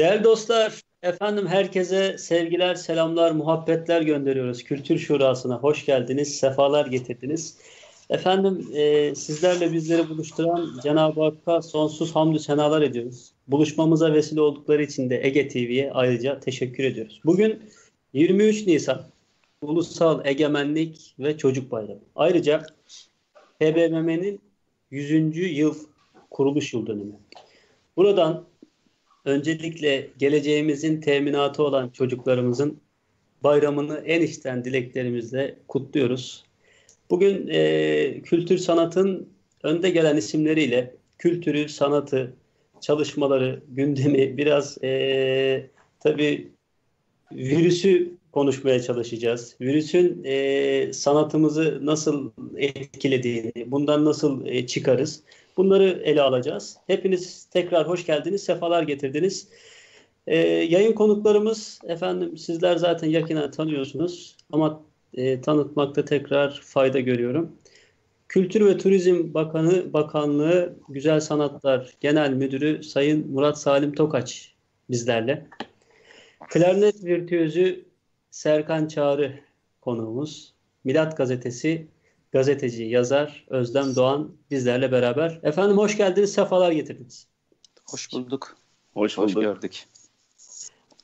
Değerli dostlar, efendim herkese sevgiler, selamlar, muhabbetler gönderiyoruz. Kültür Şurası'na hoş geldiniz, sefalar getirdiniz. Efendim e, sizlerle bizleri buluşturan Cenab-ı Hakk'a sonsuz hamdü senalar ediyoruz. Buluşmamıza vesile oldukları için de Ege TV'ye ayrıca teşekkür ediyoruz. Bugün 23 Nisan Ulusal Egemenlik ve Çocuk Bayramı. Ayrıca HBMM'nin 100. yıl kuruluş yıl dönümü. Buradan öncelikle geleceğimizin teminatı olan çocuklarımızın bayramını en içten dileklerimizle kutluyoruz. Bugün e, kültür sanatın önde gelen isimleriyle kültürü, sanatı, çalışmaları, gündemi biraz e, tabii virüsü konuşmaya çalışacağız. Virüsün e, sanatımızı nasıl etkilediğini, bundan nasıl e, çıkarız? Bunları ele alacağız. Hepiniz tekrar hoş geldiniz, sefalar getirdiniz. E, yayın konuklarımız, efendim sizler zaten yakinen tanıyorsunuz ama e, tanıtmakta tekrar fayda görüyorum. Kültür ve Turizm Bakanı Bakanlığı Güzel Sanatlar Genel Müdürü Sayın Murat Salim Tokaç bizlerle. Klarnet virtüözü Serkan Çağrı konuğumuz. Milat Gazetesi gazeteci, yazar Özlem Doğan bizlerle beraber. Efendim hoş geldiniz, sefalar getirdiniz. Hoş bulduk. Hoş bulduk. Hoş gördük.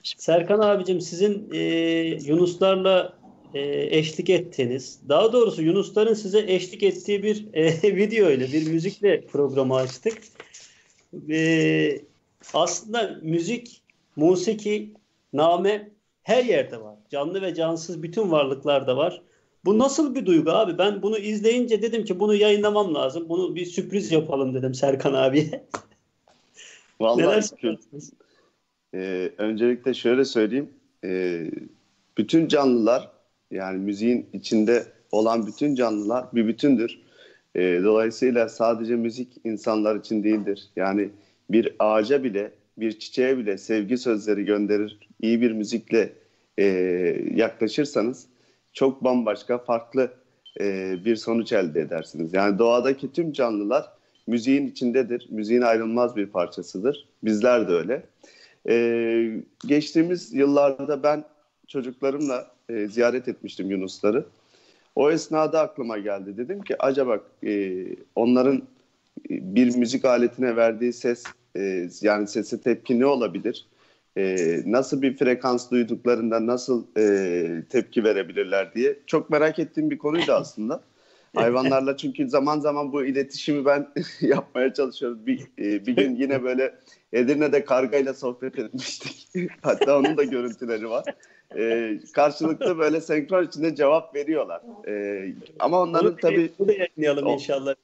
Serkan abicim sizin e, Yunuslarla e, eşlik ettiğiniz, daha doğrusu Yunusların size eşlik ettiği bir e, video ile, bir müzikle programı açtık. E, aslında müzik, musiki, name her yerde var. Canlı ve cansız bütün varlıklarda var. Bu nasıl bir duygu abi? Ben bunu izleyince dedim ki bunu yayınlamam lazım. Bunu bir sürpriz yapalım dedim Serkan abiye. Vallahi e, öncelikle şöyle söyleyeyim. E, bütün canlılar yani müziğin içinde olan bütün canlılar bir bütündür. E, dolayısıyla sadece müzik insanlar için değildir. Yani bir ağaca bile, bir çiçeğe bile sevgi sözleri gönderir. İyi bir müzikle e, yaklaşırsanız çok bambaşka, farklı e, bir sonuç elde edersiniz. Yani doğadaki tüm canlılar müziğin içindedir. Müziğin ayrılmaz bir parçasıdır. Bizler de öyle. E, geçtiğimiz yıllarda ben çocuklarımla e, ziyaret etmiştim Yunusları. O esnada aklıma geldi. Dedim ki acaba e, onların bir müzik aletine verdiği ses e, yani sesi tepki ne olabilir? E, nasıl bir frekans duyduklarında nasıl e, tepki verebilirler diye çok merak ettiğim bir konuydu aslında. Hayvanlarla çünkü zaman zaman bu iletişimi ben yapmaya çalışıyorum. Bir, e, bir gün yine böyle Edirne'de kargayla sohbet etmiştik. Hatta onun da görüntüleri var. E, karşılıklı böyle senkron içinde cevap veriyorlar. E, ama onların tabii... Bu da yayınlayalım inşallah.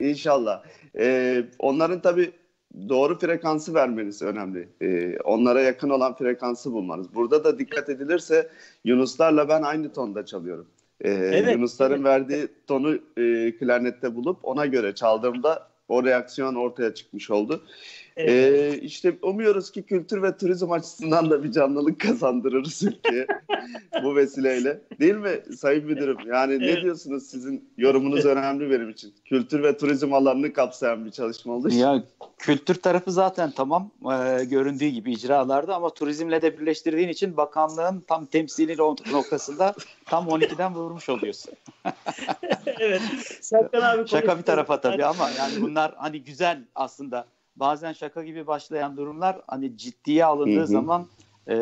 İnşallah. E, onların tabii doğru frekansı vermeniz önemli. Ee, onlara yakın olan frekansı bulmanız. Burada da dikkat edilirse Yunuslarla ben aynı tonda çalıyorum. Ee, evet, Yunusların evet. verdiği tonu e, klarnette bulup ona göre çaldığımda o reaksiyon ortaya çıkmış oldu. Evet. Ee, işte umuyoruz ki kültür ve turizm açısından da bir canlılık kazandırırız ülkeye bu vesileyle. Değil mi Sayın Müdürüm? Yani evet. ne diyorsunuz sizin yorumunuz önemli benim için. Kültür ve turizm alanını kapsayan bir çalışma oldu. Ya kültür tarafı zaten tamam e, göründüğü gibi icralarda ama turizmle de birleştirdiğin için bakanlığın tam temsili noktasında tam 12'den vurmuş oluyorsun. evet. Serkan abi Şaka bir tarafa tabii ama yani bunlar hani güzel aslında bazen şaka gibi başlayan durumlar hani ciddiye alındığı hı hı. zaman e,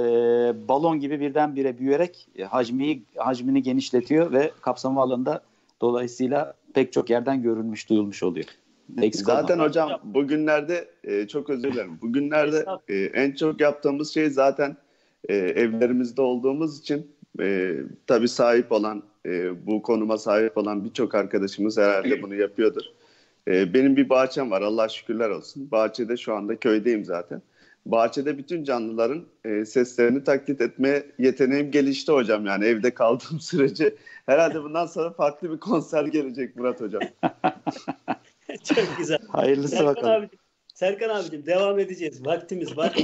balon gibi birdenbire büyüyerek e, hacmi hacmini genişletiyor ve kapsama alanında dolayısıyla pek çok yerden görülmüş duyulmuş oluyor. Eksik Zaten olmadan. hocam bugünlerde e, çok özür dilerim. Bugünlerde e, en çok yaptığımız şey zaten e, evlerimizde olduğumuz için e, tabii sahip olan e, bu konuma sahip olan birçok arkadaşımız herhalde bunu yapıyordur. E, benim bir bahçem var Allah şükürler olsun. Bahçede şu anda köydeyim zaten. Bahçede bütün canlıların e, seslerini taklit etme yeteneğim gelişti hocam yani evde kaldığım sürece. Herhalde bundan sonra farklı bir konser gelecek Murat hocam. Çok güzel. Hayırlısı Serkan bakalım. Abicim, Serkan abicim devam edeceğiz. Vaktimiz var.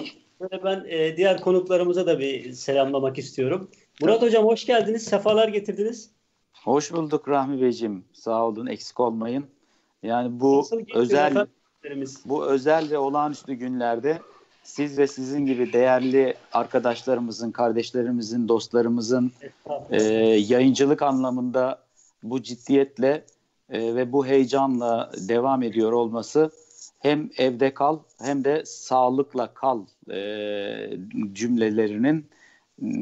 Böyle ben e, diğer konuklarımıza da bir selamlamak istiyorum. Murat hocam hoş geldiniz. Sefalar getirdiniz. Hoş bulduk Rahmi Beyciğim. Sağ olun. Eksik olmayın. Yani bu özel bu özel ve olağanüstü günlerde siz ve sizin gibi değerli arkadaşlarımızın, kardeşlerimizin, dostlarımızın e, yayıncılık anlamında bu ciddiyetle e, ve bu heyecanla devam ediyor olması hem evde kal hem de sağlıkla kal e, cümlelerinin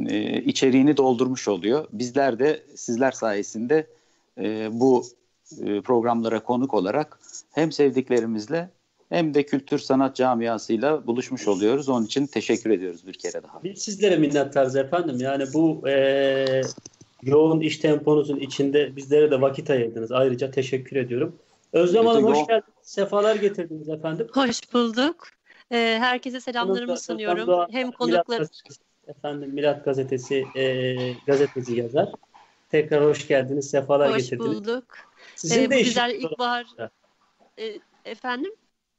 e, içeriğini doldurmuş oluyor. Bizler de sizler sayesinde e, bu e, programlara konuk olarak hem sevdiklerimizle hem de kültür sanat camiasıyla buluşmuş oluyoruz. Onun için teşekkür ediyoruz bir kere daha. Biz sizlere minnettarız efendim. Yani bu e, yoğun iş temponuzun içinde bizlere de vakit ayırdınız. Ayrıca teşekkür ediyorum. Özlem Hanım hoş geldiniz. Sefalar getirdiniz efendim. Hoş bulduk. Ee, herkese selamlarımı sunuyorum. Hem konuklar... Efendim Milat Gazetesi e, gazeteci yazar. Tekrar hoş geldiniz. Sefalar hoş getirdiniz. Hoş bulduk. Sizin ee, de bu güzel ilkbahar... E, efendim?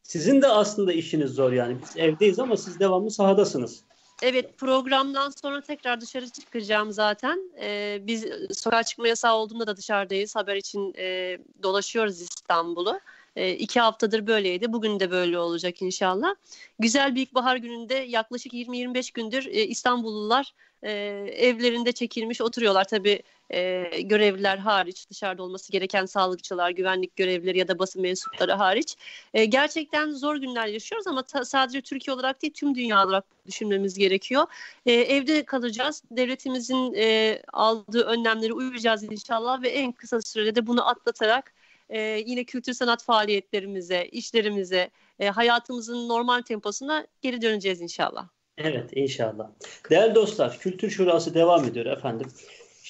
Sizin de aslında işiniz zor yani. Biz evdeyiz ama siz devamlı sahadasınız. Evet programdan sonra tekrar dışarı çıkacağım zaten. Ee, biz sokağa çıkma yasağı olduğunda da dışarıdayız. Haber için e, dolaşıyoruz İstanbul'u. E, iki haftadır böyleydi. Bugün de böyle olacak inşallah. Güzel bir ilkbahar gününde yaklaşık 20-25 gündür e, İstanbullular e, evlerinde çekilmiş oturuyorlar. Tabii e, görevliler hariç dışarıda olması gereken sağlıkçılar, güvenlik görevlileri ya da basın mensupları hariç. E, gerçekten zor günler yaşıyoruz ama ta, sadece Türkiye olarak değil tüm dünya olarak düşünmemiz gerekiyor. E, evde kalacağız. Devletimizin e, aldığı önlemleri uyacağız inşallah ve en kısa sürede de bunu atlatarak e, yine kültür sanat faaliyetlerimize, işlerimize, e, hayatımızın normal temposuna geri döneceğiz inşallah. Evet inşallah. Değerli dostlar Kültür Şurası devam ediyor efendim.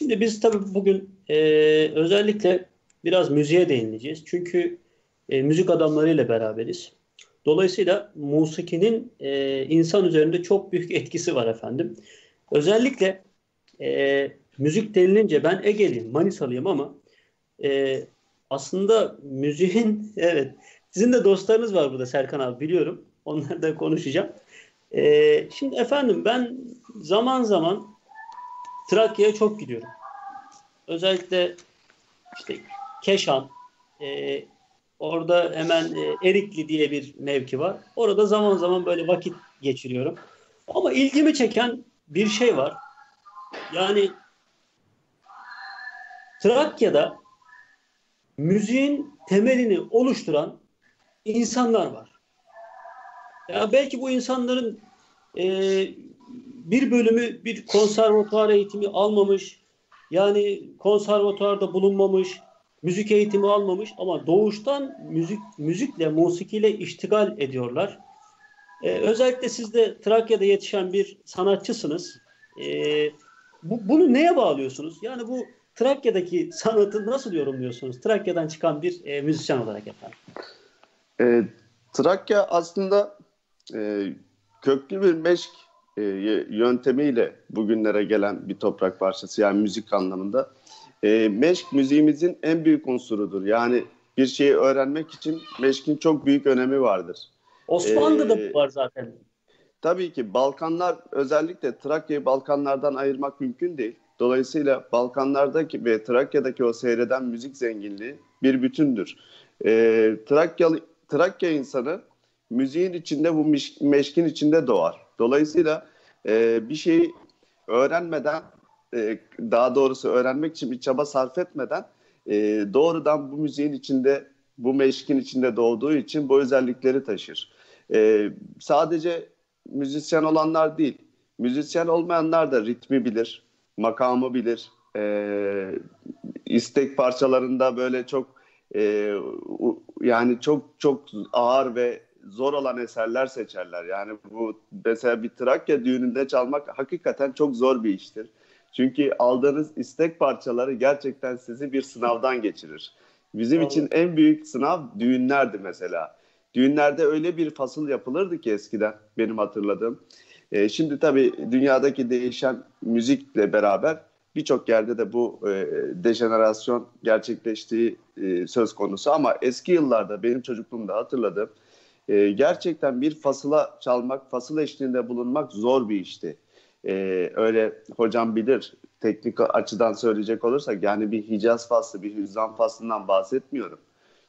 Şimdi biz tabii bugün e, özellikle biraz müziğe değineceğiz. Çünkü e, müzik adamlarıyla beraberiz. Dolayısıyla musikinin e, insan üzerinde çok büyük etkisi var efendim. Özellikle e, müzik denilince ben Ege'liyim, Manisalıyım ama e, aslında müziğin evet sizin de dostlarınız var burada Serkan abi biliyorum. Onlarla konuşacağım. E, şimdi efendim ben zaman zaman Trakya'ya çok gidiyorum. Özellikle işte Keşan, e, orada hemen e, Erikli diye bir mevki var. Orada zaman zaman böyle vakit geçiriyorum. Ama ilgimi çeken bir şey var. Yani Trakya'da müziğin temelini oluşturan insanlar var. Ya belki bu insanların e, bir bölümü bir konservatuvar eğitimi almamış, yani konservatuvarda bulunmamış, müzik eğitimi almamış ama doğuştan müzik müzikle, musikiyle iştigal ediyorlar. Ee, özellikle siz de Trakya'da yetişen bir sanatçısınız. Ee, bu, bunu neye bağlıyorsunuz? Yani bu Trakya'daki sanatı nasıl yorumluyorsunuz? Trakya'dan çıkan bir e, müzisyen olarak efendim. E, Trakya aslında e, köklü bir meşk e, yöntemiyle bugünlere gelen bir toprak parçası yani müzik anlamında. E, meşk müziğimizin en büyük unsurudur. Yani bir şeyi öğrenmek için meşkin çok büyük önemi vardır. Osmanlı'da ee, bu var zaten. Tabii ki Balkanlar özellikle Trakya'yı Balkanlardan ayırmak mümkün değil. Dolayısıyla Balkanlardaki ve Trakya'daki o seyreden müzik zenginliği bir bütündür. Ee, Trakya, Trakya insanı müziğin içinde bu meşkin içinde doğar. Dolayısıyla e, bir şeyi öğrenmeden e, daha doğrusu öğrenmek için bir çaba sarf etmeden e, doğrudan bu müziğin içinde bu meşkin içinde doğduğu için bu özellikleri taşır. E, sadece müzisyen olanlar değil, müzisyen olmayanlar da ritmi bilir, makamı bilir. E, istek parçalarında böyle çok e, yani çok çok ağır ve zor olan eserler seçerler. Yani bu mesela bir Trakya düğününde çalmak hakikaten çok zor bir iştir. Çünkü aldığınız istek parçaları gerçekten sizi bir sınavdan geçirir. Bizim Anladım. için en büyük sınav düğünlerdi mesela. Düğünlerde öyle bir fasıl yapılırdı ki eskiden benim hatırladığım. E, şimdi tabii dünyadaki değişen müzikle beraber birçok yerde de bu e, dejenerasyon gerçekleştiği e, söz konusu. Ama eski yıllarda benim çocukluğumda hatırladığım e, gerçekten bir fasıla çalmak, fasıl eşliğinde bulunmak zor bir işti. E, öyle hocam bilir teknik açıdan söyleyecek olursak yani bir Hicaz faslı, bir Hüzzam faslından bahsetmiyorum.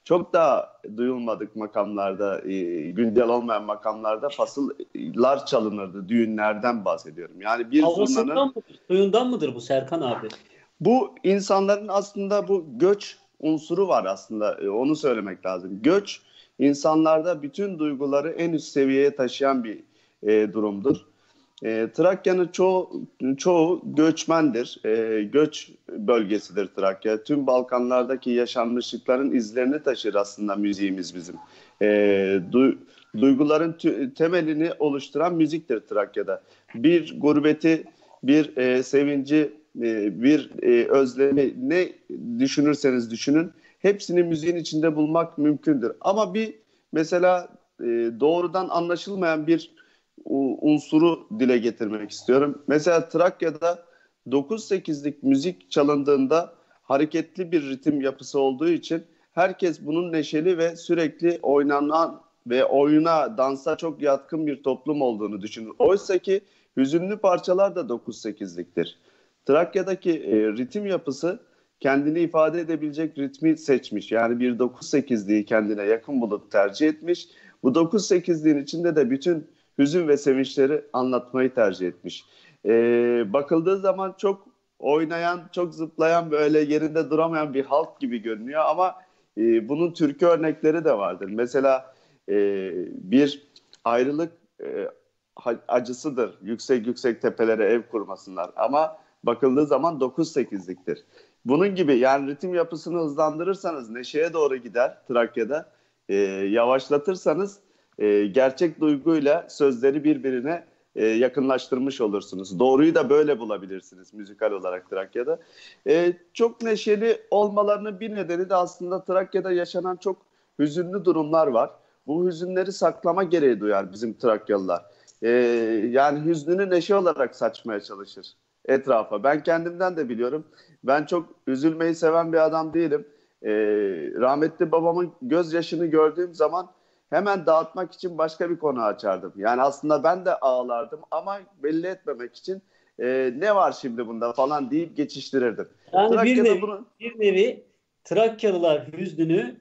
çok daha duyulmadık makamlarda, e, güncel olmayan makamlarda fasıllar çalınırdı. Düğünlerden bahsediyorum. Yani bir Havasından zurnanın... mıdır, suyundan mıdır bu Serkan abi? Bu insanların aslında bu göç unsuru var aslında. E, onu söylemek lazım. Göç insanlarda bütün duyguları en üst seviyeye taşıyan bir e, durumdur. E, Trakya'nın çoğu, çoğu göçmendir. E, göç bölgesidir Trakya. Tüm Balkanlardaki yaşanmışlıkların izlerini taşır aslında müziğimiz bizim. E, du, duyguların temelini oluşturan müziktir Trakya'da. Bir gurbeti, bir e, sevinci, e, bir e, özlemi ne düşünürseniz düşünün hepsini müziğin içinde bulmak mümkündür. Ama bir mesela e, doğrudan anlaşılmayan bir unsuru dile getirmek istiyorum. Mesela Trakya'da 9-8'lik müzik çalındığında hareketli bir ritim yapısı olduğu için herkes bunun neşeli ve sürekli oynanan ve oyuna, dansa çok yatkın bir toplum olduğunu düşünür. Oysa ki hüzünlü parçalar da 9-8'liktir. Trakya'daki e, ritim yapısı kendini ifade edebilecek ritmi seçmiş. Yani bir 9-8'liği kendine yakın bulup tercih etmiş. Bu 9-8'liğin içinde de bütün hüzün ve sevinçleri anlatmayı tercih etmiş. Ee, bakıldığı zaman çok oynayan, çok zıplayan, böyle yerinde duramayan bir halk gibi görünüyor ama e, bunun türkü örnekleri de vardır. Mesela e, bir ayrılık e, acısıdır. Yüksek yüksek tepelere ev kurmasınlar ama bakıldığı zaman 9-8'liktir. Bunun gibi yani ritim yapısını hızlandırırsanız neşeye doğru gider Trakya'da. E, yavaşlatırsanız e, gerçek duyguyla sözleri birbirine e, yakınlaştırmış olursunuz. Doğruyu da böyle bulabilirsiniz müzikal olarak Trakya'da. E, çok neşeli olmalarının bir nedeni de aslında Trakya'da yaşanan çok hüzünlü durumlar var. Bu hüzünleri saklama gereği duyar bizim Trakyalılar. E, yani hüznünü neşe olarak saçmaya çalışır etrafa. Ben kendimden de biliyorum. Ben çok üzülmeyi seven bir adam değilim. E, rahmetli babamın gözyaşını gördüğüm zaman hemen dağıtmak için başka bir konu açardım. Yani aslında ben de ağlardım ama belli etmemek için e, ne var şimdi bunda falan deyip geçiştirirdim. Yani bir nevi, bunu... bir nevi Trakyalılar hüznünü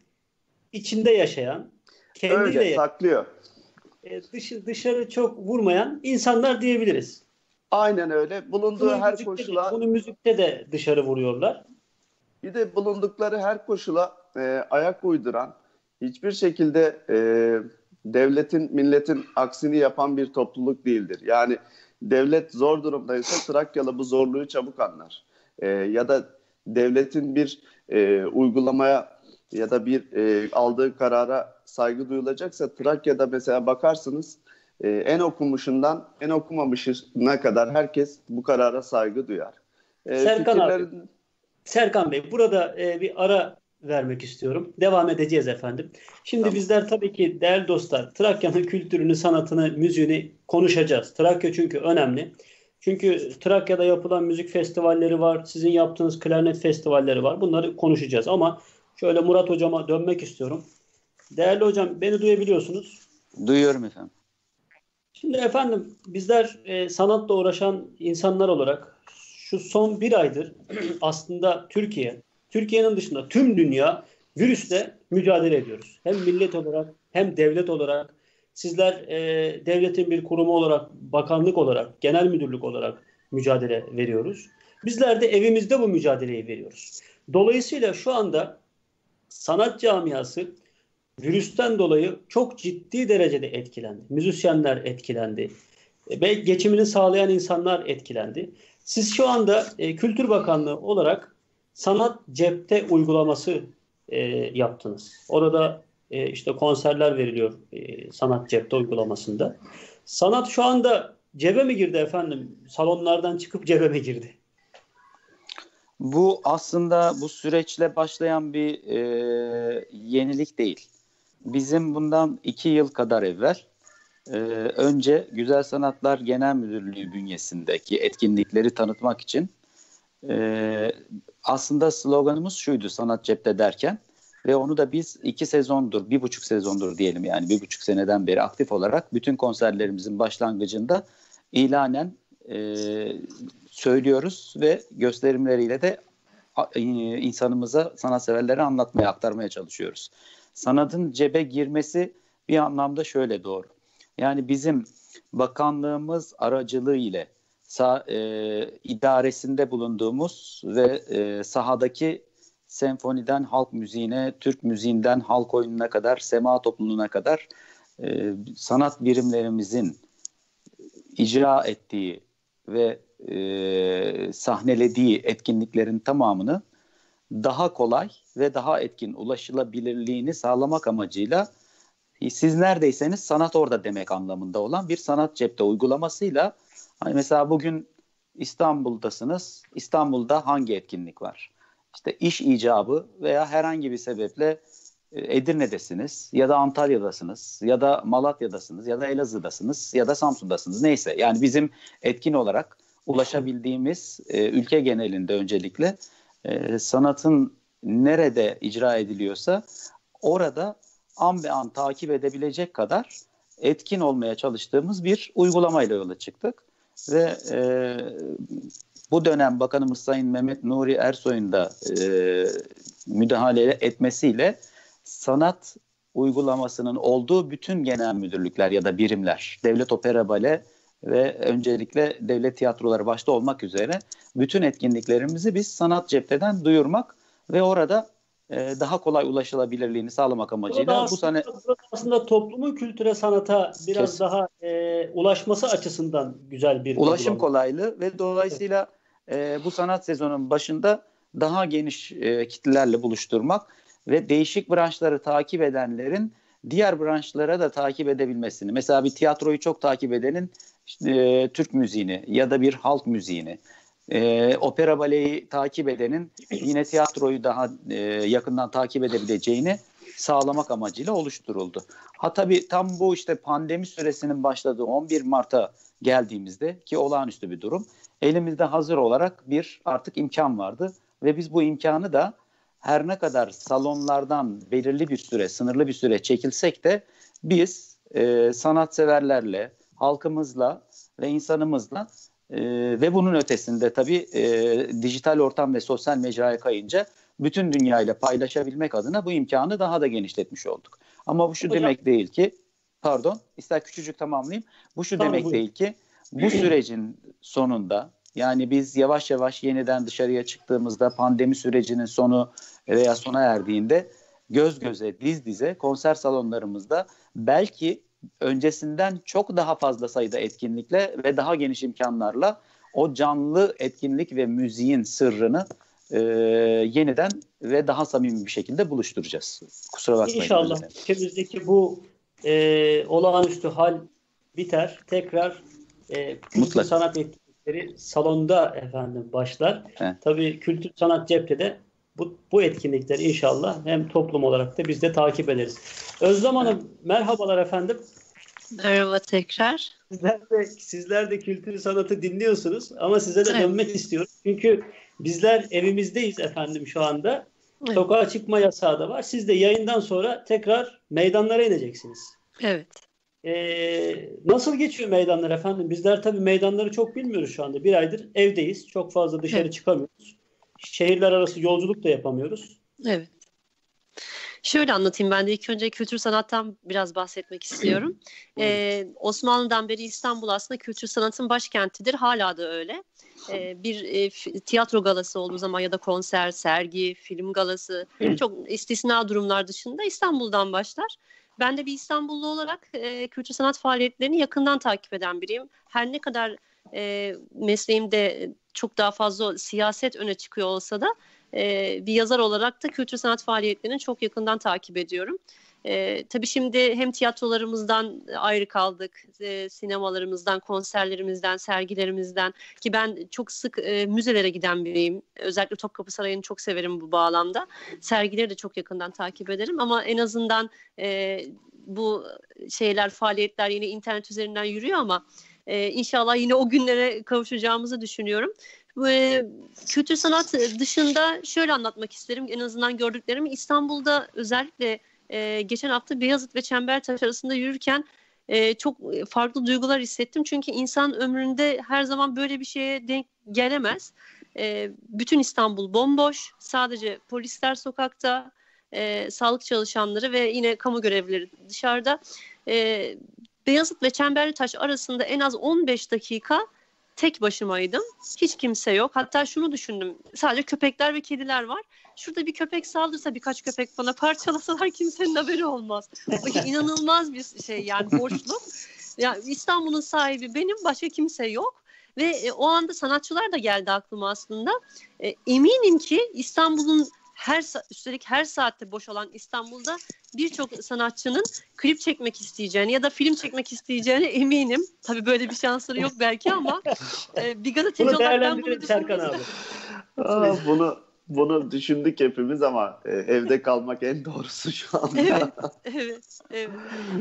içinde yaşayan, kendiyle Öyle, saklıyor. E, dışı, dışarı çok vurmayan insanlar diyebiliriz. Aynen öyle. Bulunduğu bunu her koşula... De, bunu müzikte de dışarı vuruyorlar. Bir de bulundukları her koşula e, ayak uyduran, hiçbir şekilde e, devletin, milletin aksini yapan bir topluluk değildir. Yani devlet zor durumdaysa Trakyalı bu zorluğu çabuk anlar. E, ya da devletin bir e, uygulamaya ya da bir e, aldığı karara saygı duyulacaksa Trakya'da mesela bakarsınız e, en okumuşundan en okumamışına kadar herkes bu karara saygı duyar. E, Serkan fikirlerin... abi, Serkan Bey burada e, bir ara vermek istiyorum. Devam edeceğiz efendim. Şimdi tamam. bizler tabii ki değerli dostlar Trakya'nın kültürünü, sanatını, müziğini konuşacağız. Trakya çünkü önemli. Çünkü Trakya'da yapılan müzik festivalleri var. Sizin yaptığınız klarnet festivalleri var. Bunları konuşacağız ama şöyle Murat hocama dönmek istiyorum. Değerli hocam beni duyabiliyorsunuz. Duyuyorum efendim. Şimdi efendim bizler e, sanatla uğraşan insanlar olarak şu son bir aydır aslında Türkiye Türkiye'nin dışında tüm dünya virüsle mücadele ediyoruz. Hem millet olarak hem devlet olarak sizler e, devletin bir kurumu olarak, bakanlık olarak, genel müdürlük olarak mücadele veriyoruz. Bizler de evimizde bu mücadeleyi veriyoruz. Dolayısıyla şu anda sanat camiası virüsten dolayı çok ciddi derecede etkilendi. Müzisyenler etkilendi. Ve geçimini sağlayan insanlar etkilendi. Siz şu anda e, Kültür Bakanlığı olarak sanat cepte uygulaması e, yaptınız. Orada e, işte konserler veriliyor e, sanat cepte uygulamasında. Sanat şu anda cebe mi girdi efendim? Salonlardan çıkıp cebe mi girdi? Bu aslında bu süreçle başlayan bir e, yenilik değil. Bizim bundan iki yıl kadar evvel e, önce Güzel Sanatlar Genel Müdürlüğü bünyesindeki etkinlikleri tanıtmak için e, aslında sloganımız şuydu sanat cepte derken ve onu da biz iki sezondur, bir buçuk sezondur diyelim yani bir buçuk seneden beri aktif olarak bütün konserlerimizin başlangıcında ilanen e, söylüyoruz ve gösterimleriyle de insanımıza, sanatseverlere anlatmaya, aktarmaya çalışıyoruz. Sanatın cebe girmesi bir anlamda şöyle doğru. Yani bizim bakanlığımız aracılığı ile sah, e, idaresinde bulunduğumuz ve e, sahadaki senfoniden halk müziğine, Türk müziğinden halk oyununa kadar, sema topluluğuna kadar e, sanat birimlerimizin icra ettiği ve e, sahnelediği etkinliklerin tamamını daha kolay ve daha etkin ulaşılabilirliğini sağlamak amacıyla siz neredeyseniz sanat orada demek anlamında olan bir sanat cepte uygulamasıyla hani mesela bugün İstanbul'dasınız. İstanbul'da hangi etkinlik var? İşte iş icabı veya herhangi bir sebeple e, Edirne'desiniz ya da Antalya'dasınız ya da Malatya'dasınız ya da Elazığ'dasınız ya da Samsun'dasınız neyse. Yani bizim etkin olarak ulaşabildiğimiz e, ülke genelinde öncelikle e, sanatın nerede icra ediliyorsa orada an be an takip edebilecek kadar etkin olmaya çalıştığımız bir uygulamayla yola çıktık. Ve e, bu dönem Bakanımız Sayın Mehmet Nuri Ersoy'un da e, müdahale etmesiyle sanat uygulamasının olduğu bütün genel müdürlükler ya da birimler, devlet opera bale ve öncelikle devlet tiyatroları başta olmak üzere bütün etkinliklerimizi biz sanat cepheden duyurmak ve orada e, daha kolay ulaşılabilirliğini sağlamak amacıyla bu sene aslında toplumun kültüre sanata biraz Kesin. daha e, ulaşması açısından güzel bir ulaşım kolaylığı ve dolayısıyla e, bu sanat sezonunun başında daha geniş e, kitlelerle buluşturmak ve değişik branşları takip edenlerin diğer branşlara da takip edebilmesini. Mesela bir tiyatroyu çok takip edenin işte, e, Türk müziğini ya da bir halk müziğini, e, opera baleyi takip edenin yine tiyatroyu daha e, yakından takip edebileceğini sağlamak amacıyla oluşturuldu. Ha tabii tam bu işte pandemi süresinin başladığı 11 Mart'a geldiğimizde ki olağanüstü bir durum elimizde hazır olarak bir artık imkan vardı ve biz bu imkanı da her ne kadar salonlardan belirli bir süre, sınırlı bir süre çekilsek de biz e, sanatseverlerle, halkımızla ve insanımızla e, ve bunun ötesinde tabii e, dijital ortam ve sosyal mecraya kayınca bütün dünyayla paylaşabilmek adına bu imkanı daha da genişletmiş olduk. Ama bu şu Hocam, demek değil ki, pardon, ister küçücük tamamlayayım. Bu şu tamam, demek buyurun. değil ki bu sürecin sonunda yani biz yavaş yavaş yeniden dışarıya çıktığımızda pandemi sürecinin sonu veya sona erdiğinde göz göze, diz dize konser salonlarımızda belki öncesinden çok daha fazla sayıda etkinlikle ve daha geniş imkanlarla o canlı etkinlik ve müziğin sırrını e, yeniden ve daha samimi bir şekilde buluşturacağız. Kusura bakmayın. İnşallah ülkemizdeki bu e, olağanüstü hal biter. Tekrar e, kültür sanat etkinlikleri salonda efendim başlar. Evet. Tabii kültür sanat cepte de bu, bu etkinlikleri inşallah hem toplum olarak da biz de takip ederiz. Özlem Hanım merhabalar efendim. Merhaba tekrar. Sizler de, sizler de kültürü sanatı dinliyorsunuz ama size de evet. dönmek istiyorum. Çünkü bizler evimizdeyiz efendim şu anda. Evet. Sokağa çıkma yasağı da var. Siz de yayından sonra tekrar meydanlara ineceksiniz. Evet. Ee, nasıl geçiyor meydanlar efendim? Bizler tabii meydanları çok bilmiyoruz şu anda. Bir aydır evdeyiz. Çok fazla dışarı evet. çıkamıyoruz şehirler arası yolculuk da yapamıyoruz. Evet. Şöyle anlatayım ben de ilk önce kültür sanattan biraz bahsetmek istiyorum. ee, Osmanlı'dan beri İstanbul aslında kültür sanatın başkentidir. Hala da öyle. Ee, bir e, tiyatro galası olduğu zaman ya da konser, sergi, film galası çok istisna durumlar dışında İstanbul'dan başlar. Ben de bir İstanbullu olarak e, kültür sanat faaliyetlerini yakından takip eden biriyim. Her ne kadar e, mesleğimde çok daha fazla siyaset öne çıkıyor olsa da e, bir yazar olarak da kültür sanat faaliyetlerini çok yakından takip ediyorum. E, tabii şimdi hem tiyatrolarımızdan ayrı kaldık, e, sinemalarımızdan, konserlerimizden, sergilerimizden ki ben çok sık e, müzelere giden biriyim. Özellikle Topkapı Sarayı'nı çok severim bu bağlamda. Sergileri de çok yakından takip ederim ama en azından e, bu şeyler, faaliyetler yine internet üzerinden yürüyor ama e, inşallah yine o günlere kavuşacağımızı düşünüyorum. E, kültür sanat dışında şöyle anlatmak isterim. En azından gördüklerimi İstanbul'da özellikle e, geçen hafta Beyazıt ve Çembertaş arasında yürürken e, çok farklı duygular hissettim. Çünkü insan ömründe her zaman böyle bir şeye denk gelemez. e, bütün İstanbul bomboş. Sadece polisler sokakta, e, sağlık çalışanları ve yine kamu görevlileri dışarıda. E, Beyazıt ve Çemberlitaş arasında en az 15 dakika tek başımaydım. Hiç kimse yok. Hatta şunu düşündüm. Sadece köpekler ve kediler var. Şurada bir köpek saldırsa birkaç köpek bana parçalasalar kimsenin haberi olmaz. O inanılmaz bir şey yani boşluk. Ya İstanbul'un sahibi benim başka kimse yok. Ve e, o anda sanatçılar da geldi aklıma aslında. E, eminim ki İstanbul'un her üstelik her saatte boş olan İstanbul'da birçok sanatçının klip çekmek isteyeceğini ya da film çekmek isteyeceğine eminim. Tabii böyle bir şansları yok belki ama e, bir gazeteci olarak ben bunu düşünüyorum. Aa, bunu bunu düşündük hepimiz ama e, evde kalmak en doğrusu şu anda. Evet, evet, evet.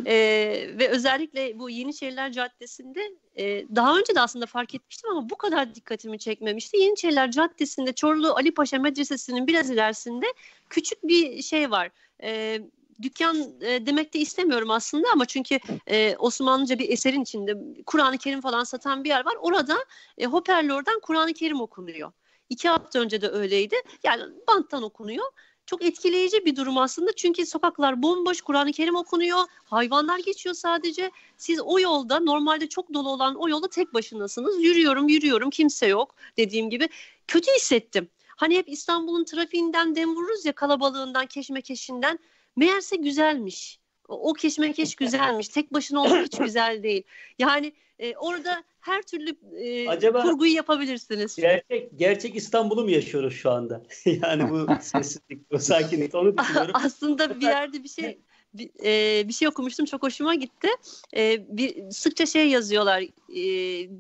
Ee, ve özellikle bu Yeniçeriler Caddesi'nde e, daha önce de aslında fark etmiştim ama bu kadar dikkatimi çekmemişti. Yeniçeriler Caddesi'nde Çorlu Ali Paşa Medresesi'nin biraz ilerisinde küçük bir şey var. E, dükkan e, demek de istemiyorum aslında ama çünkü e, Osmanlıca bir eserin içinde Kur'an-ı Kerim falan satan bir yer var. Orada e, hoparlörden Kur'an-ı Kerim okunuyor. İki hafta önce de öyleydi. Yani banttan okunuyor. Çok etkileyici bir durum aslında çünkü sokaklar bomboş, Kur'an-ı Kerim okunuyor, hayvanlar geçiyor sadece. Siz o yolda normalde çok dolu olan o yolda tek başınasınız. Yürüyorum, yürüyorum, kimse yok dediğim gibi. Kötü hissettim. Hani hep İstanbul'un trafiğinden dem vururuz ya kalabalığından, keşmekeşinden. Meğerse güzelmiş. O, keşmekeş güzelmiş. Tek başına olmak hiç güzel değil. Yani e, orada her türlü e, Acaba kurguyu yapabilirsiniz. Gerçek gerçek İstanbul'u mu yaşıyoruz şu anda? yani bu sessizlik, bu sakinlik onu düşünüyorum. Aslında bir yerde bir şey bir, e, bir şey okumuştum çok hoşuma gitti. E, bir sıkça şey yazıyorlar. E,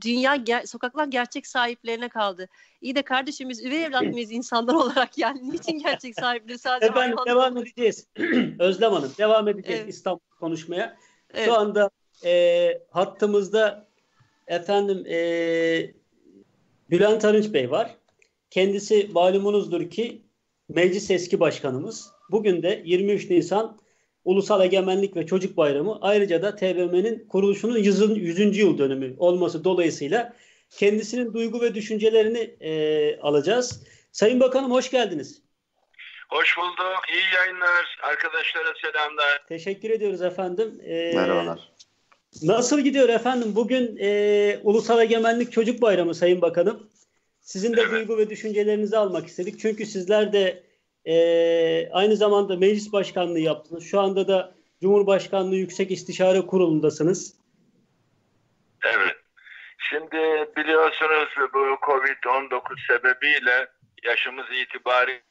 dünya ger- sokaklar gerçek sahiplerine kaldı. İyi de kardeşimiz üvey evlat mıyız insanlar olarak yani niçin gerçek sahipleri sadece Efendim devam olur. edeceğiz. Özlem Hanım devam edeceğiz evet. İstanbul konuşmaya. Evet. Şu anda e, hattımızda efendim e, Bülent Arınç Bey var. Kendisi malumunuzdur ki meclis eski başkanımız. Bugün de 23 Nisan Ulusal Egemenlik ve Çocuk Bayramı ayrıca da TBMM'nin kuruluşunun 100. 100. yıl dönümü olması dolayısıyla kendisinin duygu ve düşüncelerini e, alacağız. Sayın Bakanım hoş geldiniz. Hoş bulduk. İyi yayınlar. Arkadaşlara selamlar. Teşekkür ediyoruz efendim. Ee, Merhabalar. Nasıl gidiyor efendim? Bugün e, Ulusal Egemenlik Çocuk Bayramı Sayın Bakanım. Sizin de evet. duygu ve düşüncelerinizi almak istedik. Çünkü sizler de e, aynı zamanda meclis başkanlığı yaptınız. Şu anda da Cumhurbaşkanlığı Yüksek İstişare Kurulu'ndasınız. Evet. Şimdi biliyorsunuz bu Covid-19 sebebiyle yaşımız itibariyle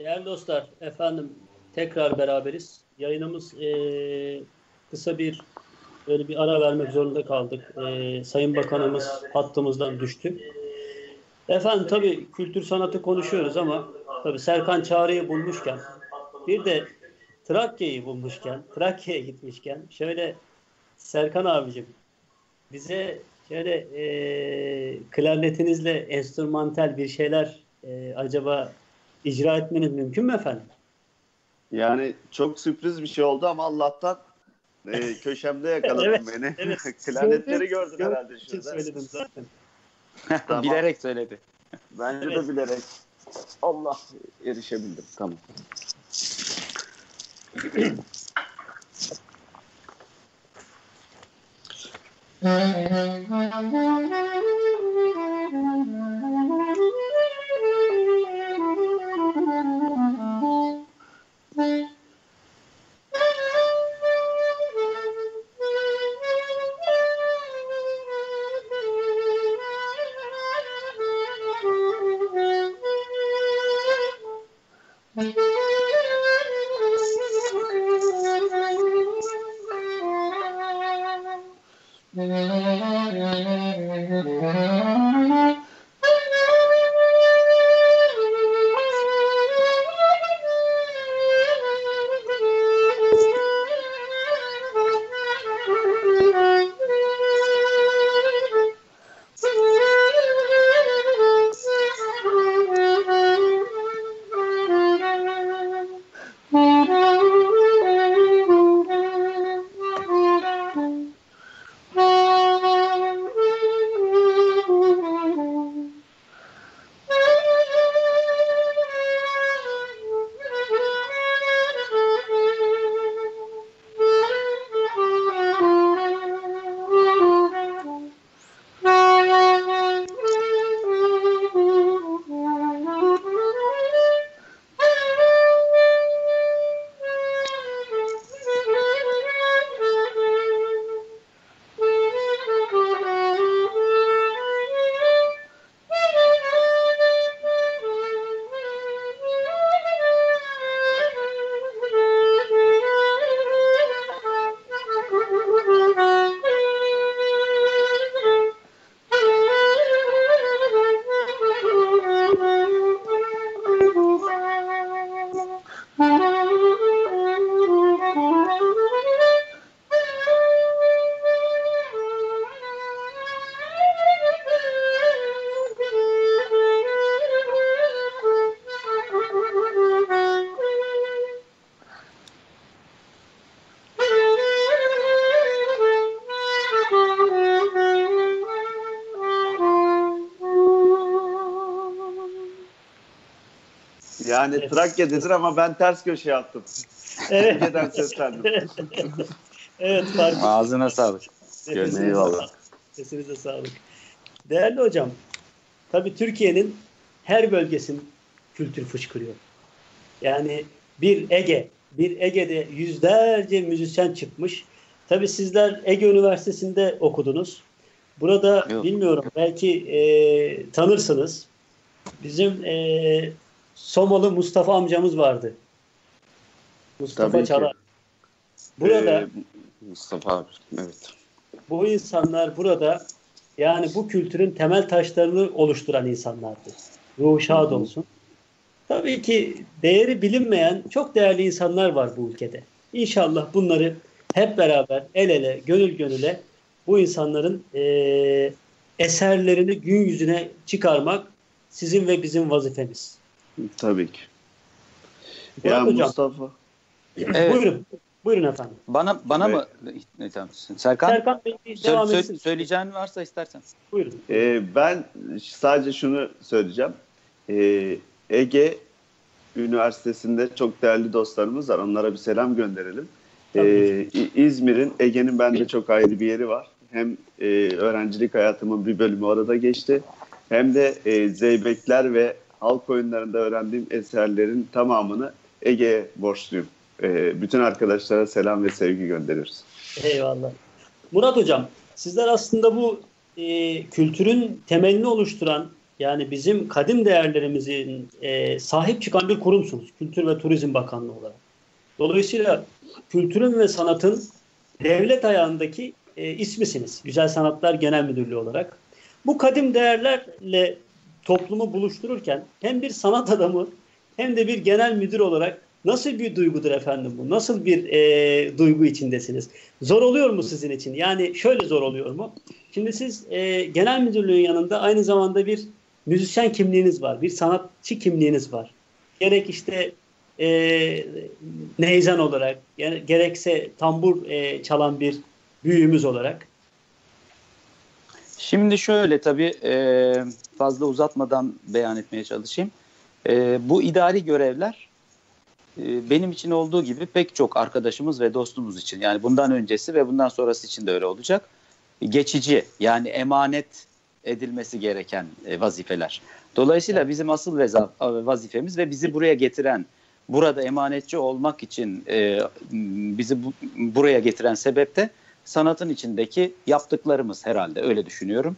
Değerli dostlar, efendim tekrar beraberiz. Yayınımız e, kısa bir böyle bir ara vermek zorunda kaldık. E, Sayın Bakanımız hattımızdan düştü. Efendim tabii kültür sanatı konuşuyoruz ama tabii Serkan Çağrı'yı bulmuşken bir de Trakya'yı bulmuşken, Trakya'ya gitmişken şöyle Serkan abicim bize şöyle e, klarnetinizle enstrümantal bir şeyler e, acaba icra etmeniz mümkün mü efendim? Yani çok sürpriz bir şey oldu ama Allah'tan e, köşemde yakaladın evet, beni. Evet. Klarnetleri gördün Gördüm herhalde şurada. söyledim zaten. Tamam. Bilerek söyledi. Bence Evet. de bilerek. Allah erişebildim. Tamam. Yani Evet. Trakya dedin ama ben ters köşeye attım. Evet. Neden seslendim? evet fark Ağzına sağlık. Sesinize Eyvallah. sağlık. Sesinize sağlık. Değerli hocam, tabii Türkiye'nin her bölgesinin kültür fışkırıyor. Yani bir Ege, bir Ege'de yüzlerce müzisyen çıkmış. Tabii sizler Ege Üniversitesi'nde okudunuz. Burada Yok. bilmiyorum belki e, tanırsınız. Bizim e, Somalı Mustafa amcamız vardı. Mustafa Tabii ki. Çalar. Burada Ee, Mustafa abi. Evet. bu insanlar burada yani bu kültürün temel taşlarını oluşturan insanlardı. Ruhu şad olsun. Tabii ki değeri bilinmeyen çok değerli insanlar var bu ülkede. İnşallah bunları hep beraber el ele, gönül gönüle bu insanların eee, eserlerini gün yüzüne çıkarmak sizin ve bizim vazifemiz. Tabii ki. Ya hocam, Mustafa. Evet. buyurun. Buyurun efendim. Bana bana Evet. mı? Ne tamam. Serkan Serkan Bey sö- devam sö- etsin. söyleyeceğin varsa istersen. Buyurun. Ee, ben sadece şunu söyleyeceğim. Ee, Ege Üniversitesi'nde çok değerli dostlarımız var. Onlara bir selam gönderelim. Ee, İzmir'in, Ege'nin bende çok ayrı bir yeri var. Hem e, öğrencilik hayatımın bir bölümü orada geçti. Hem de e, Zeybekler ve halk oyunlarında öğrendiğim eserlerin tamamını Ege'ye borçluyum. Ee, bütün arkadaşlara selam ve sevgi gönderiyoruz. Eyvallah. Murat Hocam, sizler aslında bu e, kültürün temelini oluşturan yani bizim kadim değerlerimizin e, sahip çıkan bir kurumsunuz. Kültür ve Turizm Bakanlığı olarak. Dolayısıyla kültürün ve sanatın devlet ayağındaki e, ismisiniz. Güzel Sanatlar Genel Müdürlüğü olarak. Bu kadim değerlerle toplumu buluştururken hem bir sanat adamı hem de bir genel müdür olarak nasıl bir duygudur efendim bu? Nasıl bir e, duygu içindesiniz? Zor oluyor mu sizin için? Yani şöyle zor oluyor mu? Şimdi siz e, genel müdürlüğün yanında aynı zamanda bir müzisyen kimliğiniz var, bir sanatçı kimliğiniz var. Gerek işte e, neyzen olarak, gerekse tambur e, çalan bir büyüğümüz olarak. Şimdi şöyle tabii e, fazla uzatmadan beyan etmeye çalışayım. E, bu idari görevler e, benim için olduğu gibi pek çok arkadaşımız ve dostumuz için yani bundan öncesi ve bundan sonrası için de öyle olacak. Geçici yani emanet edilmesi gereken vazifeler. Dolayısıyla bizim asıl vazifemiz ve bizi buraya getiren, burada emanetçi olmak için bizi bu, buraya getiren sebep de sanatın içindeki yaptıklarımız herhalde öyle düşünüyorum.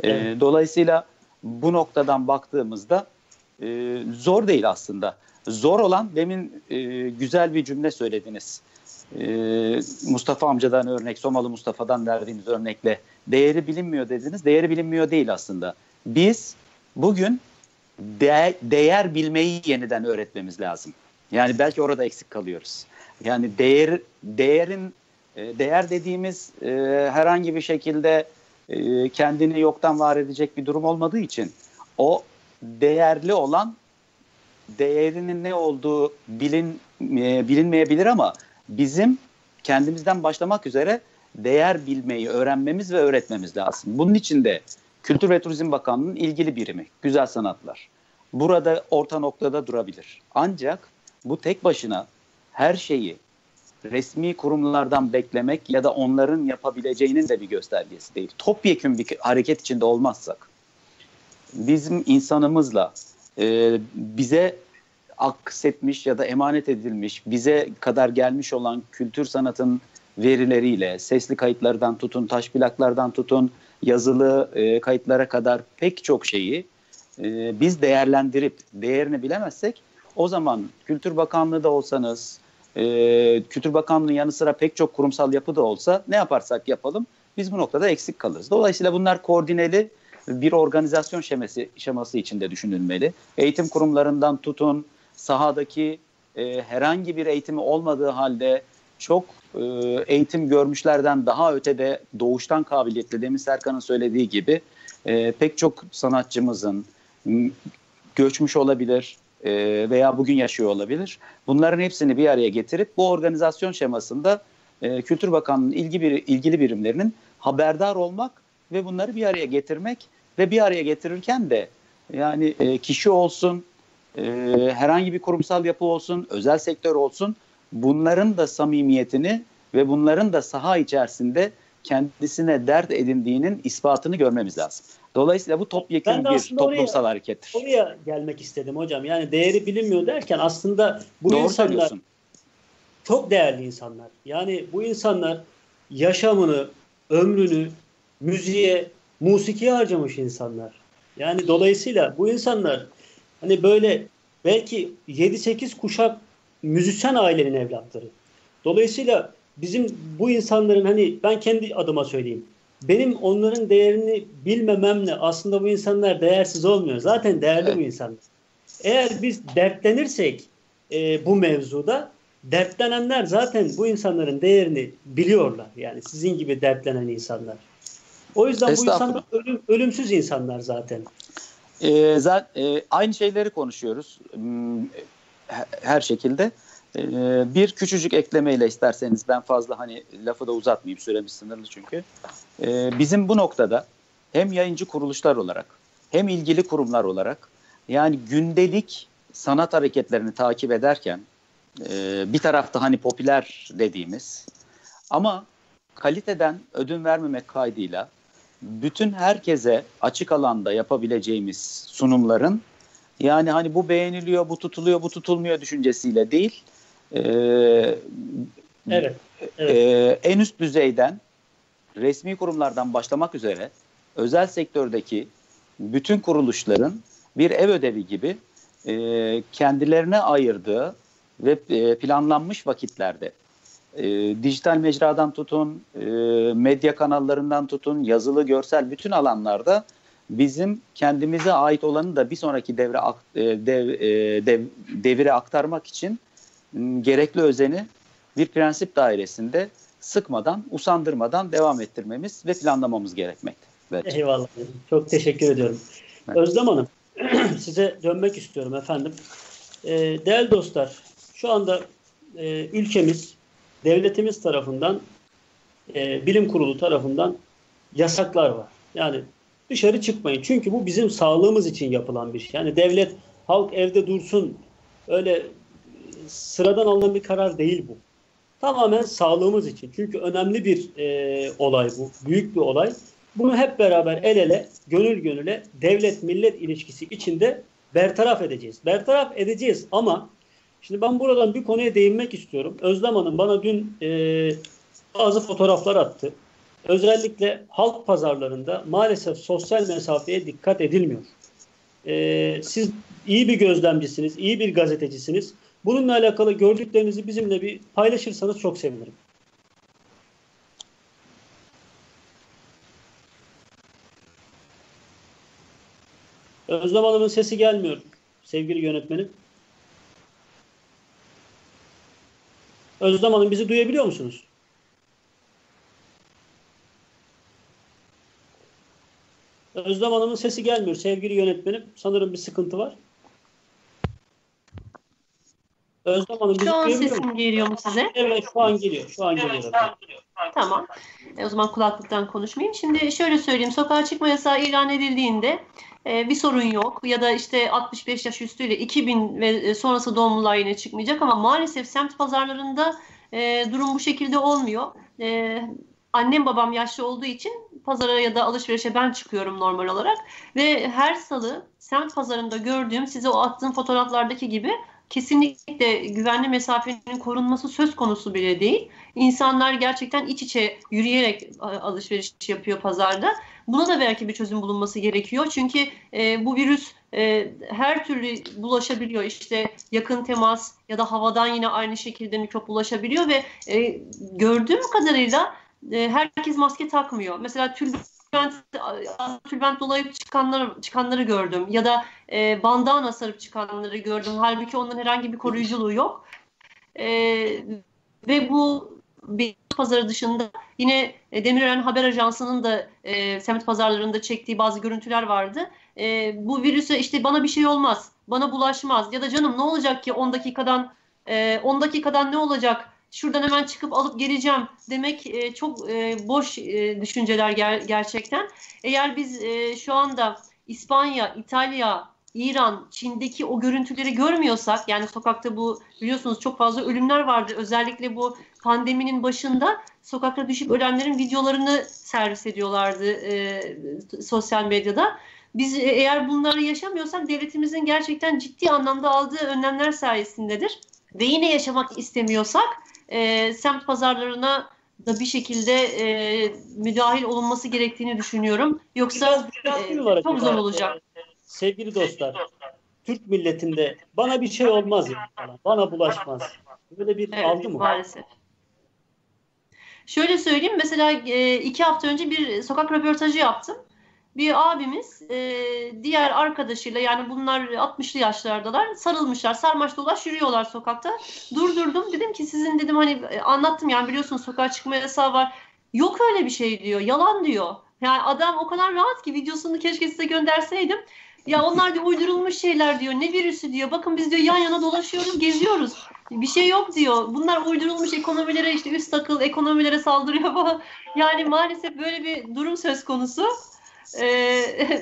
E, evet. Dolayısıyla bu noktadan baktığımızda e, zor değil aslında. Zor olan demin e, güzel bir cümle söylediniz. E, Mustafa amcadan örnek, Somalı Mustafa'dan verdiğiniz örnekle değeri bilinmiyor dediniz. Değeri bilinmiyor değil aslında. Biz bugün de, değer bilmeyi yeniden öğretmemiz lazım. Yani belki orada eksik kalıyoruz. Yani değer değerin e, değer dediğimiz e, herhangi bir şekilde e, kendini yoktan var edecek bir durum olmadığı için o değerli olan değerinin ne olduğu bilin bilinmeyebilir ama bizim kendimizden başlamak üzere değer bilmeyi öğrenmemiz ve öğretmemiz lazım. Bunun için de Kültür ve Turizm Bakanlığı'nın ilgili birimi, güzel sanatlar. Burada orta noktada durabilir. Ancak bu tek başına her şeyi resmi kurumlardan beklemek ya da onların yapabileceğinin de bir göstergesi değil. Topyekün bir hareket içinde olmazsak bizim insanımızla e, bize aksetmiş ya da emanet edilmiş, bize kadar gelmiş olan kültür sanatın verileriyle, sesli kayıtlardan tutun, taş plaklardan tutun, yazılı e, kayıtlara kadar pek çok şeyi e, biz değerlendirip değerini bilemezsek o zaman Kültür Bakanlığı da olsanız, e, Kültür Bakanlığı'nın yanı sıra pek çok kurumsal yapı da olsa ne yaparsak yapalım biz bu noktada eksik kalırız. Dolayısıyla bunlar koordineli bir organizasyon şeması, şeması içinde düşünülmeli. Eğitim kurumlarından tutun, sahadaki e, herhangi bir eğitimi olmadığı halde çok e, eğitim görmüşlerden daha ötede doğuştan kabiliyetli demin Serkan'ın söylediği gibi e, pek çok sanatçımızın göçmüş olabilir e, veya bugün yaşıyor olabilir. Bunların hepsini bir araya getirip bu organizasyon şemasında e, Kültür Bakanlığı'nın ilgi bir, ilgili birimlerinin haberdar olmak ve bunları bir araya getirmek ve bir araya getirirken de yani e, kişi olsun, e, herhangi bir kurumsal yapı olsun, özel sektör olsun bunların da samimiyetini ve bunların da saha içerisinde kendisine dert edindiğinin ispatını görmemiz lazım. Dolayısıyla bu topyekun bir toplumsal oraya, harekettir. Oraya gelmek istedim hocam. Yani değeri bilinmiyor derken aslında bu Doğru insanlar çok değerli insanlar. Yani bu insanlar yaşamını, ömrünü müziğe, musikiye harcamış insanlar. Yani dolayısıyla bu insanlar hani böyle belki 7-8 kuşak müzisyen ailenin evlatları. Dolayısıyla bizim bu insanların hani ben kendi adıma söyleyeyim. Benim onların değerini bilmememle aslında bu insanlar değersiz olmuyor. Zaten değerli evet. bu insanlar. Eğer biz dertlenirsek e, bu mevzuda dertlenenler zaten bu insanların değerini biliyorlar. Yani sizin gibi dertlenen insanlar. O yüzden bu insanlar ölüm, ölümsüz insanlar zaten. E, zaten e, aynı şeyleri konuşuyoruz hmm, her şekilde. E, bir küçücük eklemeyle isterseniz ben fazla hani lafı da uzatmayayım süremiz sınırlı çünkü. E, bizim bu noktada hem yayıncı kuruluşlar olarak hem ilgili kurumlar olarak yani gündelik sanat hareketlerini takip ederken e, bir tarafta hani popüler dediğimiz ama kaliteden ödün vermemek kaydıyla bütün herkese açık alanda yapabileceğimiz sunumların yani hani bu beğeniliyor, bu tutuluyor, bu tutulmuyor düşüncesiyle değil. E, evet. evet. E, en üst düzeyden resmi kurumlardan başlamak üzere özel sektördeki bütün kuruluşların bir ev ödevi gibi e, kendilerine ayırdığı ve e, planlanmış vakitlerde e, dijital mecradan tutun, e, medya kanallarından tutun, yazılı, görsel bütün alanlarda bizim kendimize ait olanı da bir sonraki devre e, dev, e, dev, devire aktarmak için gerekli özeni bir prensip dairesinde sıkmadan, usandırmadan devam ettirmemiz ve planlamamız gerekmekte. Evet. Eyvallah. Çok teşekkür ediyorum. Evet. Özlem Hanım, size dönmek istiyorum efendim. Ee, değerli dostlar, şu anda e, ülkemiz, devletimiz tarafından, e, bilim kurulu tarafından yasaklar var. Yani dışarı çıkmayın. Çünkü bu bizim sağlığımız için yapılan bir şey. Yani devlet, halk evde dursun, öyle sıradan alınan bir karar değil bu. Tamamen sağlığımız için. Çünkü önemli bir e, olay bu. Büyük bir olay. Bunu hep beraber el ele, gönül gönüle devlet-millet ilişkisi içinde bertaraf edeceğiz. Bertaraf edeceğiz ama şimdi ben buradan bir konuya değinmek istiyorum. Özlem Hanım bana dün e, bazı fotoğraflar attı. Özellikle halk pazarlarında maalesef sosyal mesafeye dikkat edilmiyor. E, siz iyi bir gözlemcisiniz, iyi bir gazetecisiniz. Bununla alakalı gördüklerinizi bizimle bir paylaşırsanız çok sevinirim. Özlem Hanım'ın sesi gelmiyor sevgili yönetmenim. Özlem Hanım bizi duyabiliyor musunuz? Özlem Hanım'ın sesi gelmiyor sevgili yönetmenim. Sanırım bir sıkıntı var. Özlem Hanım bizi Şu an sesim geliyor mu size? Evet şu an geliyor. Şu an geliyor. Tamam. E, o zaman kulaklıktan konuşmayayım. Şimdi şöyle söyleyeyim. Sokağa çıkma yasağı ilan edildiğinde e, bir sorun yok. Ya da işte 65 yaş üstüyle 2000 ve e, sonrası doğumlular yine çıkmayacak ama maalesef semt pazarlarında e, durum bu şekilde olmuyor. E, annem babam yaşlı olduğu için pazara ya da alışverişe ben çıkıyorum normal olarak ve her salı semt pazarında gördüğüm size o attığım fotoğraflardaki gibi kesinlikle güvenli mesafenin korunması söz konusu bile değil. İnsanlar gerçekten iç içe yürüyerek alışveriş yapıyor pazarda. Buna da belki bir çözüm bulunması gerekiyor. Çünkü e, bu virüs e, her türlü bulaşabiliyor. İşte yakın temas ya da havadan yine aynı şekilde mikrop bulaşabiliyor ve e, gördüğüm kadarıyla e, herkes maske takmıyor. Mesela tülbent, tülbent dolayıp çıkanları, çıkanları gördüm ya da e, bandana sarıp çıkanları gördüm. Halbuki onların herhangi bir koruyuculuğu yok. E, ve bu bir pazarı dışında yine e, Demirören Haber Ajansı'nın da e, semt pazarlarında çektiği bazı görüntüler vardı. E, bu virüse işte bana bir şey olmaz, bana bulaşmaz ya da canım ne olacak ki 10 dakikadan e, 10 dakikadan ne olacak şuradan hemen çıkıp alıp geleceğim demek e, çok e, boş e, düşünceler ger- gerçekten. Eğer biz e, şu anda İspanya, İtalya, İran, Çin'deki o görüntüleri görmüyorsak yani sokakta bu biliyorsunuz çok fazla ölümler vardı. Özellikle bu pandeminin başında sokakta düşüp ölenlerin videolarını servis ediyorlardı e, sosyal medyada. Biz e, eğer bunları yaşamıyorsak devletimizin gerçekten ciddi anlamda aldığı önlemler sayesindedir. Ve yine yaşamak istemiyorsak e, semt pazarlarına da bir şekilde e, müdahil olunması gerektiğini düşünüyorum. Yoksa biraz, biraz e, çok zor olacak. Sevgili dostlar, Türk milletinde bana bir şey olmaz ya bana bulaşmaz. Böyle bir evet, aldı mı? Maalesef. Şöyle söyleyeyim mesela e, iki hafta önce bir sokak röportajı yaptım bir abimiz e, diğer arkadaşıyla yani bunlar 60'lı yaşlardalar sarılmışlar sarmaş dolaş yürüyorlar sokakta. Durdurdum dedim ki sizin dedim hani e, anlattım yani biliyorsunuz sokağa çıkma yasağı var. Yok öyle bir şey diyor yalan diyor. Yani adam o kadar rahat ki videosunu keşke size gönderseydim. Ya onlar diyor uydurulmuş şeyler diyor ne virüsü diyor. Bakın biz diyor yan yana dolaşıyoruz geziyoruz. Bir şey yok diyor. Bunlar uydurulmuş ekonomilere işte üst takıl ekonomilere saldırıyor falan. Yani maalesef böyle bir durum söz konusu e,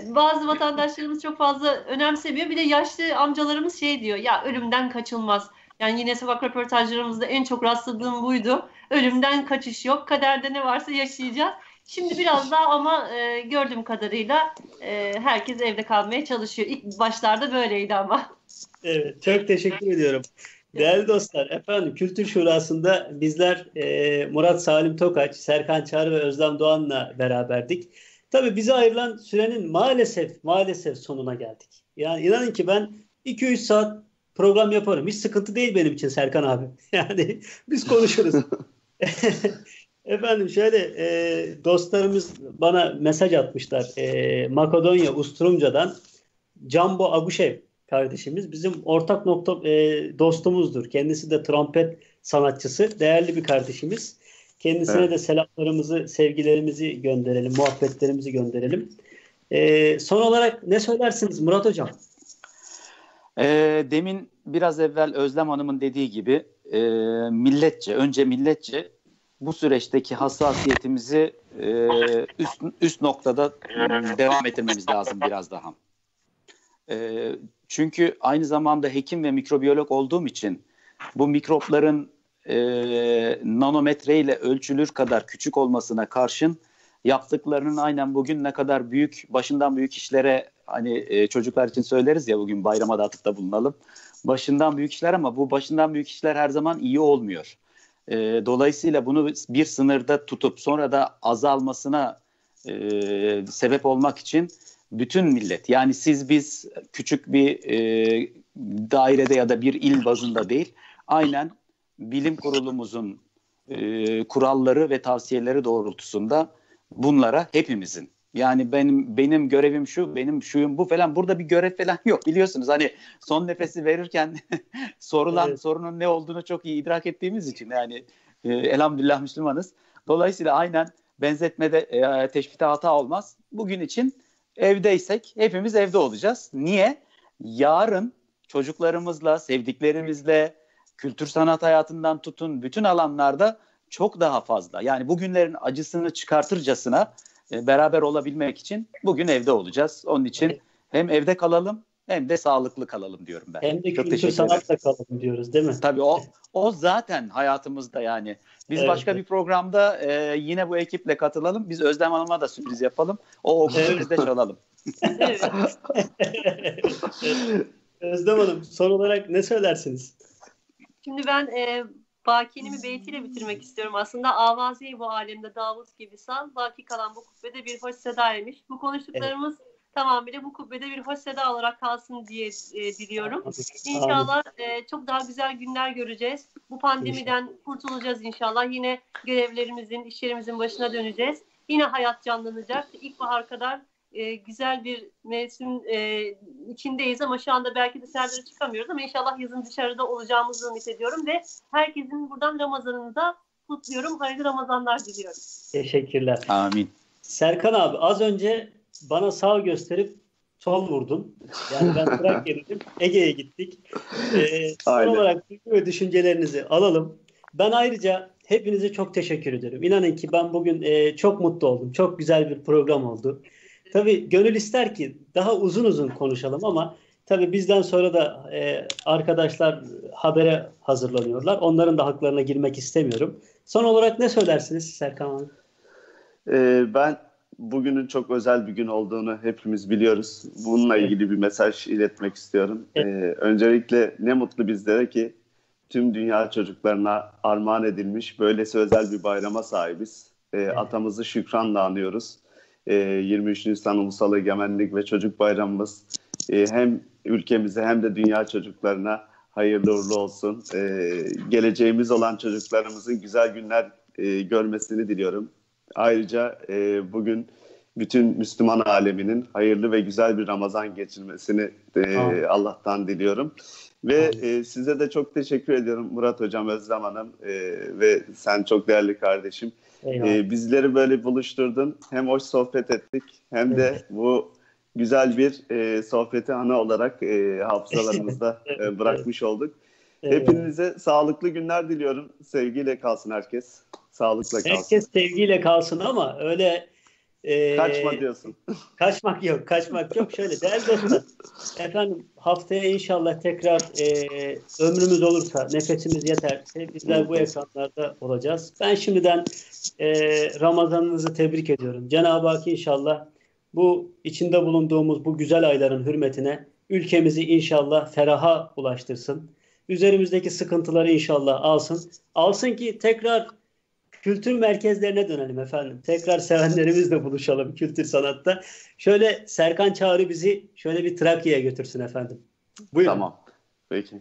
bazı vatandaşlarımız çok fazla önemsemiyor. Bir de yaşlı amcalarımız şey diyor ya ölümden kaçılmaz. Yani yine sokak röportajlarımızda en çok rastladığım buydu. Ölümden kaçış yok. Kaderde ne varsa yaşayacağız. Şimdi biraz daha ama e, gördüğüm kadarıyla e, herkes evde kalmaya çalışıyor. İlk başlarda böyleydi ama. Evet, çok teşekkür ediyorum. Değerli dostlar, efendim Kültür Şurası'nda bizler e, Murat Salim Tokaç, Serkan Çağrı ve Özlem Doğan'la beraberdik. Tabii bize ayrılan sürenin maalesef maalesef sonuna geldik. Yani inanın ki ben 2-3 saat program yaparım. Hiç sıkıntı değil benim için Serkan abi. Yani biz konuşuruz. Efendim şöyle e, dostlarımız bana mesaj atmışlar. E, Makedonya Usturumca'dan Cambo Aguşev kardeşimiz bizim ortak nokta e, dostumuzdur. Kendisi de trompet sanatçısı. Değerli bir kardeşimiz. Kendisine evet. de selamlarımızı, sevgilerimizi gönderelim, muhabbetlerimizi gönderelim. E, son olarak ne söylersiniz Murat Hocam? E, demin biraz evvel Özlem Hanım'ın dediği gibi e, milletçe, önce milletçe bu süreçteki hassasiyetimizi e, üst, üst noktada devam ettirmemiz lazım biraz daha. E, çünkü aynı zamanda hekim ve mikrobiyolog olduğum için bu mikropların e, nanometre ile ölçülür kadar küçük olmasına karşın yaptıklarının aynen bugün ne kadar büyük, başından büyük işlere hani e, çocuklar için söyleriz ya bugün bayrama da bulunalım. Başından büyük işler ama bu başından büyük işler her zaman iyi olmuyor. E, dolayısıyla bunu bir sınırda tutup sonra da azalmasına e, sebep olmak için bütün millet yani siz biz küçük bir e, dairede ya da bir il bazında değil aynen bilim kurulumuzun e, kuralları ve tavsiyeleri doğrultusunda bunlara hepimizin yani benim benim görevim şu, benim şuyum bu falan. Burada bir görev falan yok biliyorsunuz. Hani son nefesi verirken sorulan evet. sorunun ne olduğunu çok iyi idrak ettiğimiz için yani e, elhamdülillah Müslümanız. Dolayısıyla aynen benzetmede e, teşbihte hata olmaz. Bugün için evdeysek hepimiz evde olacağız. Niye? Yarın çocuklarımızla, sevdiklerimizle, kültür sanat hayatından tutun bütün alanlarda çok daha fazla. Yani bugünlerin acısını çıkartırcasına e, beraber olabilmek için bugün evde olacağız. Onun için hem evde kalalım hem de sağlıklı kalalım diyorum ben. Hem de Çok kültür sanatla kalalım diyoruz değil mi? Tabii o o zaten hayatımızda yani. Biz evet. başka bir programda e, yine bu ekiple katılalım. Biz Özlem Hanım'a da sürpriz yapalım. O okudu evet. çalalım. Özlem Hanım son olarak ne söylersiniz? Şimdi ben e, Baki'nimi beytiyle bitirmek istiyorum. Aslında avazi bu alemde Davut gibi sal, baki kalan bu kubbede bir hoş sedaymış. Bu konuştuklarımız evet. tamamıyla bu kubbede bir hoş seda olarak kalsın diye e, diliyorum. İnşallah e, çok daha güzel günler göreceğiz. Bu pandemiden kurtulacağız inşallah. Yine görevlerimizin, işlerimizin başına döneceğiz. Yine hayat canlanacak. İlkbahar kadar e, güzel bir mevsim e, içindeyiz ama şu anda belki dışarıda çıkamıyoruz ama inşallah yazın dışarıda olacağımızı ümit ediyorum ve herkesin buradan Ramazan'ını da kutluyorum. Hayırlı Ramazanlar diliyorum. Teşekkürler. Amin. Serkan abi az önce bana sağ gösterip sol vurdun. Yani ben Trakya'daydım. Ege'ye gittik. Ee, son olarak duygu ve düşüncelerinizi alalım. Ben ayrıca hepinize çok teşekkür ederim. İnanın ki ben bugün e, çok mutlu oldum. Çok güzel bir program oldu. Tabii gönül ister ki daha uzun uzun konuşalım ama tabii bizden sonra da e, arkadaşlar habere hazırlanıyorlar. Onların da haklarına girmek istemiyorum. Son olarak ne söylersiniz Serkan abi? Ee, ben bugünün çok özel bir gün olduğunu hepimiz biliyoruz. Bununla ilgili bir mesaj iletmek istiyorum. Ee, öncelikle ne mutlu bizlere ki tüm dünya çocuklarına armağan edilmiş böylesi özel bir bayrama sahibiz. Ee. Atamızı şükranla anıyoruz. 23 ee, Nisan Ulusal Egemenlik ve Çocuk Bayramımız e, hem ülkemize hem de dünya çocuklarına hayırlı uğurlu olsun. Ee, geleceğimiz olan çocuklarımızın güzel günler e, görmesini diliyorum. Ayrıca e, bugün bütün Müslüman aleminin hayırlı ve güzel bir Ramazan geçirmesini Allah'tan diliyorum. Ve e, size de çok teşekkür ediyorum Murat Hocam, Özlem Hanım e, ve sen çok değerli kardeşim. E, bizleri böyle buluşturdun. Hem hoş sohbet ettik hem de evet. bu güzel bir e, sohbeti ana olarak e, hafızalarımızda e, bırakmış olduk. Evet. Hepinize sağlıklı günler diliyorum. Sevgiyle kalsın herkes. Sağlıkla kalsın. Herkes sevgiyle kalsın ama öyle ee, Kaçma diyorsun. Kaçmak yok, kaçmak yok. Şöyle değerli dostlar, efendim haftaya inşallah tekrar e, ömrümüz olursa, nefesimiz yeterse bizler bu ekranlarda olacağız. Ben şimdiden e, Ramazanınızı tebrik ediyorum. Cenab-ı Hak inşallah bu içinde bulunduğumuz bu güzel ayların hürmetine ülkemizi inşallah feraha ulaştırsın. Üzerimizdeki sıkıntıları inşallah alsın. Alsın ki tekrar kültür merkezlerine dönelim efendim. Tekrar sevenlerimizle buluşalım kültür sanatta. Şöyle Serkan Çağrı bizi şöyle bir Trakya'ya götürsün efendim. Buyurun. Tamam. Peki.